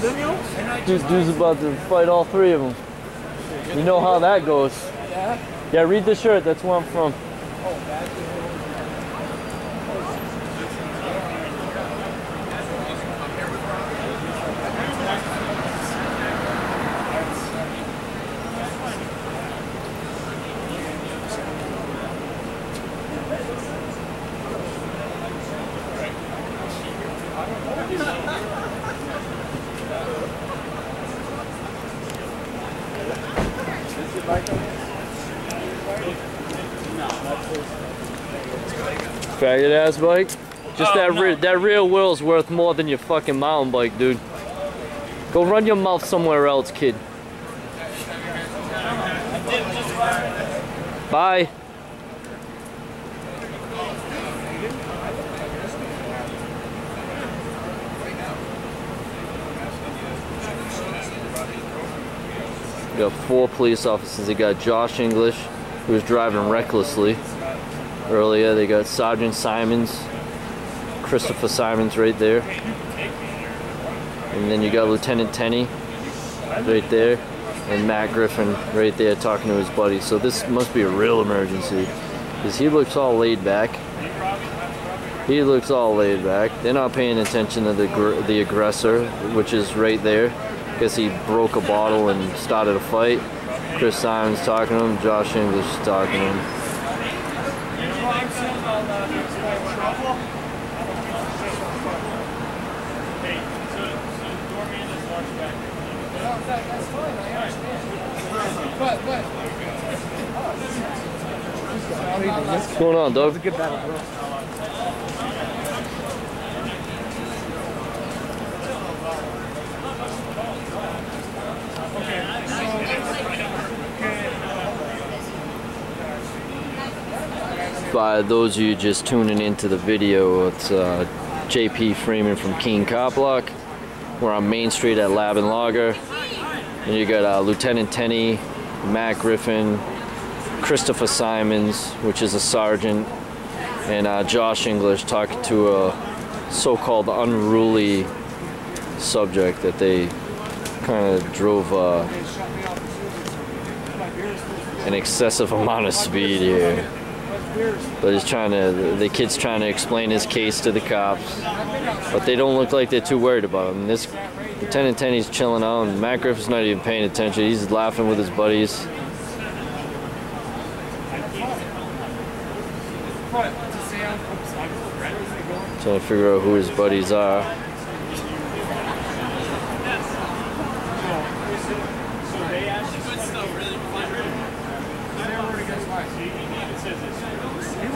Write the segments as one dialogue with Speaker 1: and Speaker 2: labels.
Speaker 1: This dude's about to fight all three of them. You know how that goes.
Speaker 2: Yeah.
Speaker 1: Yeah, read the shirt. That's where I'm from. Faggot ass bike. Just
Speaker 2: Oh,
Speaker 1: that
Speaker 2: no.
Speaker 1: re- that real wheel's worth more than your fucking mountain bike, dude. Go run your mouth somewhere else, kid. Bye. We got four police officers. They got Josh English, who was driving recklessly earlier. They got Sergeant Simons, Christopher Simons right there. And then you got Lieutenant Tenney right there. And Matt Griffin right there talking to his buddy. So this must be a real emergency. Because he looks all laid back. He looks all laid back. They're not paying attention to the the aggressor, which is right there. Guess he broke a bottle and started a fight. Chris Simons talking to him. Josh English talking to him.
Speaker 2: But, but.
Speaker 1: What's going on, dog?
Speaker 2: It's a good battle, bro.
Speaker 1: By those of you just tuning into the video, it's uh, JP Freeman from Keene Cop Block. We're on Main Street at Lab and Lager. And you got uh, Lieutenant Tenney, Matt Griffin, Christopher Simons, which is a sergeant, and uh, Josh English talking to a so-called unruly subject that they kind of drove uh, an excessive amount of speed here. But he's trying to, the kid's trying to explain his case to the cops. But they don't look like they're too worried about him. This Lieutenant Tenney's chilling out, and Matt Griffin's not even paying attention. He's laughing with his buddies. Trying to figure out who his buddies are.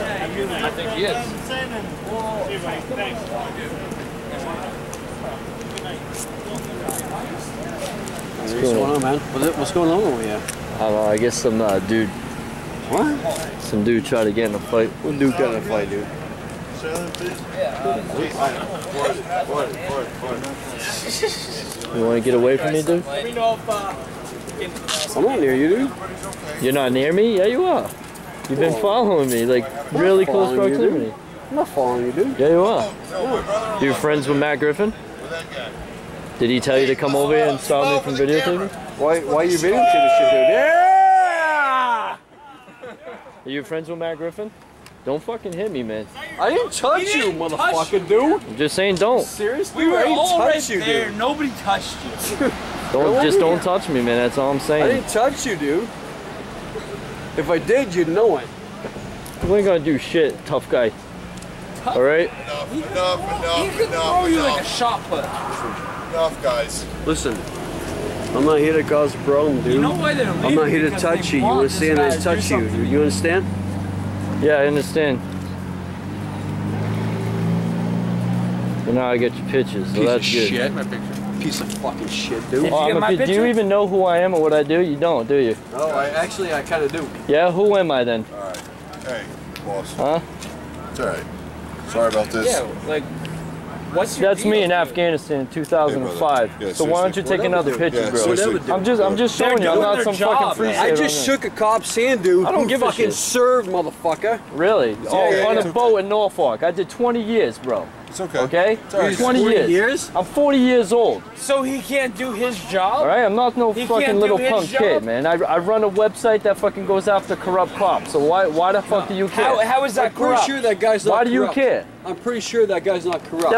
Speaker 2: I
Speaker 1: think he is.
Speaker 3: What's going on, man? What's, going on over here?
Speaker 1: I don't know, I guess some uh, dude,
Speaker 3: What?
Speaker 1: some dude tried to get in a fight.
Speaker 3: What dude got in a fight, dude?
Speaker 1: You want to get away from me, dude?
Speaker 4: Let me know if, uh,
Speaker 3: I'm not near you, dude.
Speaker 1: You're not near me? Yeah, you are. You've been following me, like really close
Speaker 3: following you,
Speaker 1: proximity.
Speaker 3: I'm not following you, dude.
Speaker 1: Yeah, you are. You're friends with Matt Griffin? Did he tell you to come over here and stop me from videotaping?
Speaker 3: Why, why are you videotaping this shit, dude? Yeah!
Speaker 1: Are you friends with Matt Griffin? Don't fucking hit me, man.
Speaker 3: I didn't touch you,
Speaker 4: didn't touch
Speaker 3: motherfucker, dude.
Speaker 1: I'm just saying don't.
Speaker 3: Seriously?
Speaker 4: we were
Speaker 3: I didn't
Speaker 4: all right
Speaker 3: touch you,
Speaker 4: there.
Speaker 3: dude.
Speaker 4: Nobody touched you.
Speaker 1: Don't just don't touch me, man. That's all I'm saying.
Speaker 3: I didn't touch you, dude. If I did, you'd know it.
Speaker 1: You ain't gonna do shit, tough guy. All right.
Speaker 5: Enough, enough, enough,
Speaker 4: He could
Speaker 5: enough,
Speaker 4: throw you like a shot put.
Speaker 5: enough, guys.
Speaker 3: Listen, I'm not here to cause a problem, dude.
Speaker 4: You know why they're
Speaker 3: I'm not here to touch you. You
Speaker 4: want this
Speaker 3: understand?
Speaker 4: guy
Speaker 3: I
Speaker 4: to
Speaker 3: didn't
Speaker 4: do
Speaker 3: touch you.
Speaker 4: something.
Speaker 3: You understand?
Speaker 1: Yeah, I understand. But now I get your pictures, so
Speaker 3: Piece
Speaker 1: that's
Speaker 3: of
Speaker 1: good.
Speaker 3: shit.
Speaker 4: My picture.
Speaker 3: Piece of fucking shit, dude.
Speaker 2: Did you
Speaker 1: Oh,
Speaker 2: get
Speaker 1: I'm a
Speaker 2: my
Speaker 1: do you even know who I am or what I do? You don't, do you?
Speaker 3: Oh, I actually I kind of do.
Speaker 1: Yeah, who am I then?
Speaker 5: All right. Hey, boss.
Speaker 1: Huh?
Speaker 5: It's all right. Sorry about this.
Speaker 2: Yeah, like, what's your
Speaker 1: That's me in
Speaker 2: dude?
Speaker 1: Afghanistan in 2005.
Speaker 5: Yeah,
Speaker 1: so why don't you take another
Speaker 3: Whatever,
Speaker 1: picture,
Speaker 5: Yeah,
Speaker 1: bro?
Speaker 5: seriously.
Speaker 1: I'm just, I'm just showing you. I'm not some
Speaker 2: job,
Speaker 1: fucking free.
Speaker 3: I just shook a cop's hand, dude.
Speaker 1: I don't
Speaker 3: who
Speaker 1: give a
Speaker 3: fucking
Speaker 1: shit.
Speaker 3: served, motherfucker.
Speaker 1: Really? oh,
Speaker 3: yeah,
Speaker 1: on
Speaker 3: yeah.
Speaker 1: a boat in Norfolk. I did 20 years, bro.
Speaker 5: It's okay.
Speaker 1: Okay?
Speaker 5: It's all right.
Speaker 1: 20
Speaker 3: 40
Speaker 1: years.
Speaker 3: years?
Speaker 1: I'm 40 years old.
Speaker 2: So he can't do his job?
Speaker 1: All right, I'm not no
Speaker 2: He
Speaker 1: fucking little punk
Speaker 2: job?
Speaker 1: kid, man. I, I run a website that fucking goes after corrupt cops. So why why the fuck do you care?
Speaker 2: How, how is that
Speaker 3: I'm pretty
Speaker 2: corrupt?
Speaker 3: sure that guy's not
Speaker 1: why do you
Speaker 3: corrupt.
Speaker 1: care?
Speaker 3: I'm pretty sure that guy's not corrupt.
Speaker 1: That